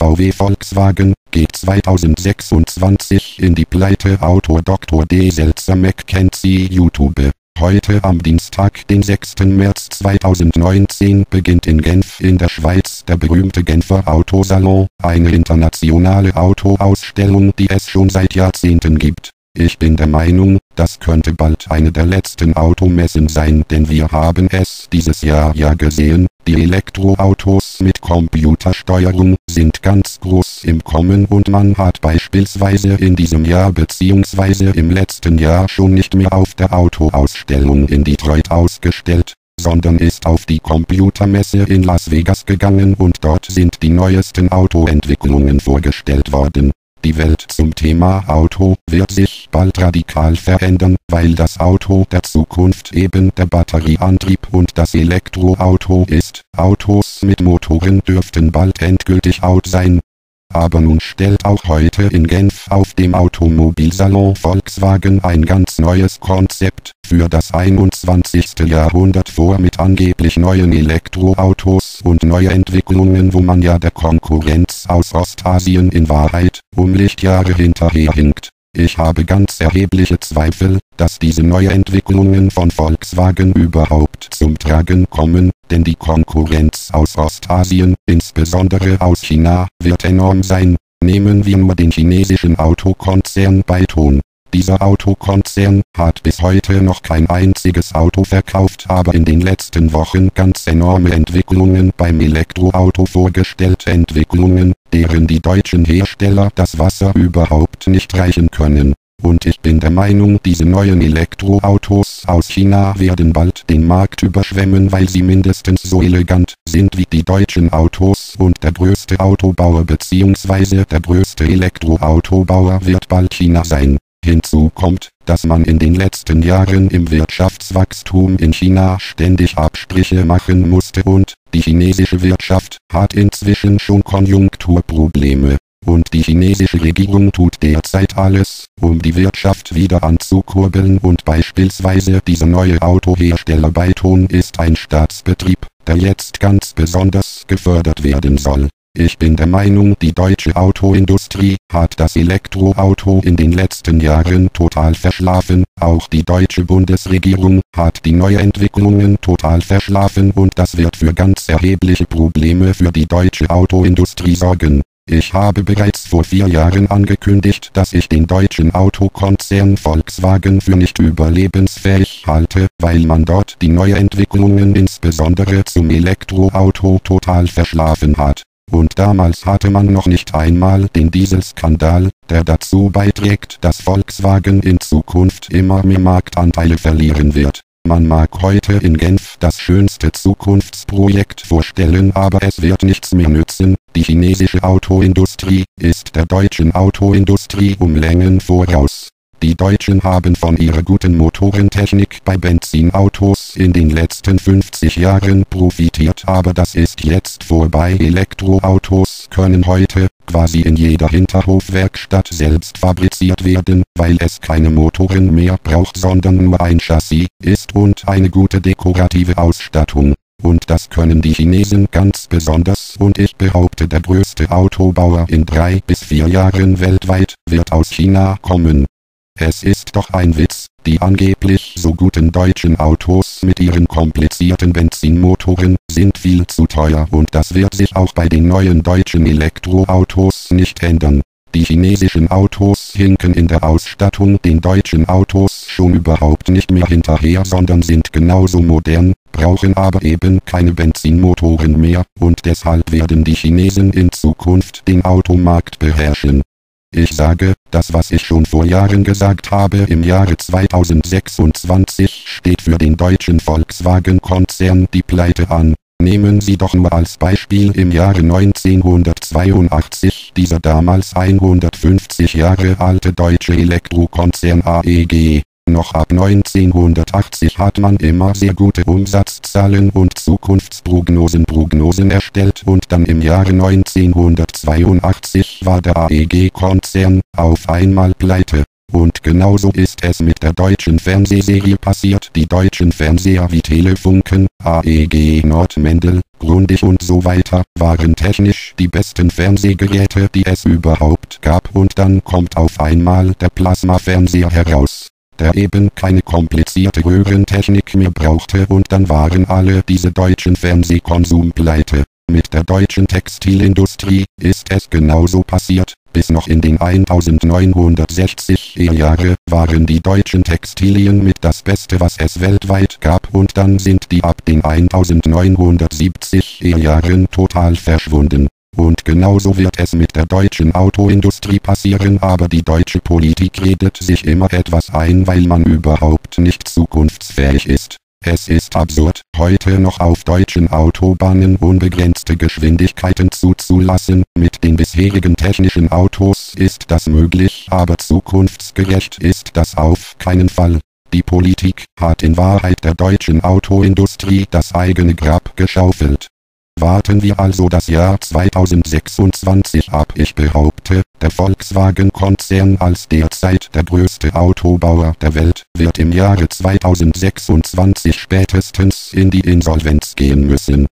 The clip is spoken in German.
VW Volkswagen, geht 2026 in die Pleite Autor Dr. D. Seltzer McKenzie YouTube. Heute am Dienstag, den 6. März 2019 beginnt in Genf in der Schweiz der berühmte Genfer Autosalon, eine internationale Autoausstellung, die es schon seit Jahrzehnten gibt. Ich bin der Meinung, das könnte bald eine der letzten Automessen sein, denn wir haben es dieses Jahr ja gesehen, die Elektroautos mit Computersteuerung sind ganz groß im Kommen und man hat beispielsweise in diesem Jahr bzw. im letzten Jahr schon nicht mehr auf der Autoausstellung in Detroit ausgestellt, sondern ist auf die Computermesse in Las Vegas gegangen und dort sind die neuesten Autoentwicklungen vorgestellt worden. Die Welt zum Thema Auto wird sich bald radikal verändern, weil das Auto der Zukunft eben der Batterieantrieb und das Elektroauto ist. Autos mit Motoren dürften bald endgültig out sein, aber nun stellt auch heute in Genf auf dem Automobilsalon Volkswagen ein ganz neues Konzept für das 21. Jahrhundert vor mit angeblich neuen Elektroautos und neue Entwicklungen wo man ja der Konkurrenz aus Ostasien in Wahrheit um Lichtjahre hinterherhinkt. Ich habe ganz erhebliche Zweifel, dass diese neue Entwicklungen von Volkswagen überhaupt zum Tragen kommen, denn die Konkurrenz aus Ostasien, insbesondere aus China, wird enorm sein. Nehmen wir nur den chinesischen Autokonzern Baiton. Dieser Autokonzern hat bis heute noch kein einziges Auto verkauft, aber in den letzten Wochen ganz enorme Entwicklungen beim Elektroauto vorgestellt. Entwicklungen, deren die deutschen Hersteller das Wasser überhaupt nicht reichen können. Und ich bin der Meinung diese neuen Elektroautos aus China werden bald den Markt überschwemmen weil sie mindestens so elegant sind wie die deutschen Autos und der größte Autobauer bzw. der größte Elektroautobauer wird bald China sein. Hinzu kommt, dass man in den letzten Jahren im Wirtschaftswachstum in China ständig Abstriche machen musste und die chinesische Wirtschaft hat inzwischen schon Konjunkturprobleme. Und die chinesische Regierung tut derzeit alles, um die Wirtschaft wieder anzukurbeln und beispielsweise dieser neue Autohersteller Baiton ist ein Staatsbetrieb, der jetzt ganz besonders gefördert werden soll. Ich bin der Meinung die deutsche Autoindustrie hat das Elektroauto in den letzten Jahren total verschlafen, auch die deutsche Bundesregierung hat die Neuentwicklungen total verschlafen und das wird für ganz erhebliche Probleme für die deutsche Autoindustrie sorgen. Ich habe bereits vor vier Jahren angekündigt, dass ich den deutschen Autokonzern Volkswagen für nicht überlebensfähig halte, weil man dort die Neuentwicklungen insbesondere zum Elektroauto total verschlafen hat. Und damals hatte man noch nicht einmal den Dieselskandal, der dazu beiträgt, dass Volkswagen in Zukunft immer mehr Marktanteile verlieren wird. Man mag heute in Genf das schönste Zukunftsprojekt vorstellen, aber es wird nichts mehr nützen. Die chinesische Autoindustrie ist der deutschen Autoindustrie um Längen voraus. Die Deutschen haben von ihrer guten Motorentechnik bei Benzinautos in den letzten 50 Jahren profitiert, aber das ist jetzt vorbei. Elektroautos können heute quasi in jeder Hinterhofwerkstatt selbst fabriziert werden, weil es keine Motoren mehr braucht, sondern nur ein Chassis ist und eine gute dekorative Ausstattung. Und das können die Chinesen ganz besonders und ich behaupte der größte Autobauer in drei bis vier Jahren weltweit wird aus China kommen. Es ist doch ein Witz, die angeblich so guten deutschen Autos mit ihren komplizierten Benzinmotoren sind viel zu teuer und das wird sich auch bei den neuen deutschen Elektroautos nicht ändern. Die chinesischen Autos hinken in der Ausstattung den deutschen Autos schon überhaupt nicht mehr hinterher, sondern sind genauso modern, brauchen aber eben keine Benzinmotoren mehr und deshalb werden die Chinesen in Zukunft den Automarkt beherrschen. Ich sage, das was ich schon vor Jahren gesagt habe im Jahre 2026 steht für den deutschen Volkswagen-Konzern die Pleite an. Nehmen Sie doch nur als Beispiel im Jahre 1982 dieser damals 150 Jahre alte deutsche Elektrokonzern AEG. Noch ab 1980 hat man immer sehr gute Umsatzzahlen und Zukunftsprognosen Prognosen erstellt und dann im Jahre 1982 war der AEG-Konzern auf einmal pleite. Und genauso ist es mit der deutschen Fernsehserie passiert. Die deutschen Fernseher wie Telefunken, AEG Nordmendel, Grundig und so weiter, waren technisch die besten Fernsehgeräte die es überhaupt gab und dann kommt auf einmal der Plasmafernseher heraus der eben keine komplizierte Röhrentechnik mehr brauchte und dann waren alle diese deutschen Fernsehkonsum pleite. Mit der deutschen Textilindustrie ist es genauso passiert. Bis noch in den 1960er Jahre waren die deutschen Textilien mit das Beste was es weltweit gab und dann sind die ab den 1970er Jahren total verschwunden. Und genauso wird es mit der deutschen Autoindustrie passieren aber die deutsche Politik redet sich immer etwas ein weil man überhaupt nicht zukunftsfähig ist. Es ist absurd, heute noch auf deutschen Autobahnen unbegrenzte Geschwindigkeiten zuzulassen, mit den bisherigen technischen Autos ist das möglich, aber zukunftsgerecht ist das auf keinen Fall. Die Politik hat in Wahrheit der deutschen Autoindustrie das eigene Grab geschaufelt. Warten wir also das Jahr 2026 ab. Ich behaupte, der Volkswagen-Konzern als derzeit der größte Autobauer der Welt wird im Jahre 2026 spätestens in die Insolvenz gehen müssen.